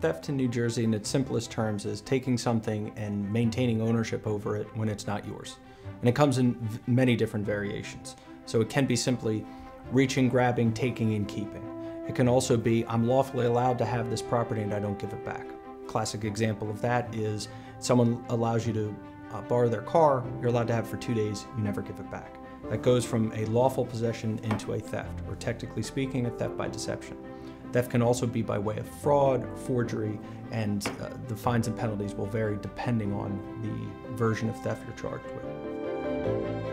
Theft in New Jersey, in its simplest terms, is taking something and maintaining ownership over it when it's not yours. And it comes in many different variations. So it can be simply reaching, grabbing, taking, and keeping. It can also be, I'm lawfully allowed to have this property and I don't give it back. Classic example of that is someone allows you to uh, borrow their car, you're allowed to have for two days, you never give it back. That goes from a lawful possession into a theft, or technically speaking, a theft by deception. Theft can also be by way of fraud, forgery, and uh, the fines and penalties will vary depending on the version of theft you're charged with.